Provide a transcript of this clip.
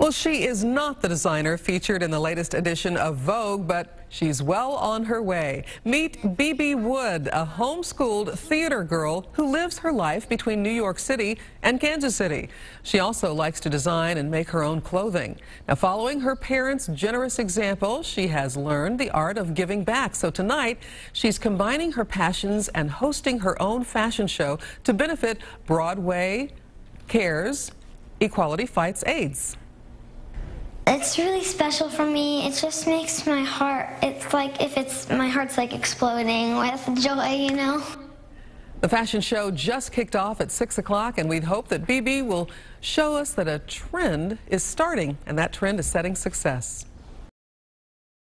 Well, she is not the designer featured in the latest edition of Vogue, but she's well on her way. Meet Bebe Wood, a homeschooled theater girl who lives her life between New York City and Kansas City. She also likes to design and make her own clothing. Now, following her parents' generous example, she has learned the art of giving back. So tonight, she's combining her passions and hosting her own fashion show to benefit Broadway Cares Equity Fights AIDS. It's really special for me. It just makes my heart, it's like if it's, my heart's like exploding with joy, you know? The fashion show just kicked off at 6 o'clock, and we'd hope that Bebe will show us that a trend is starting, and that trend is setting success.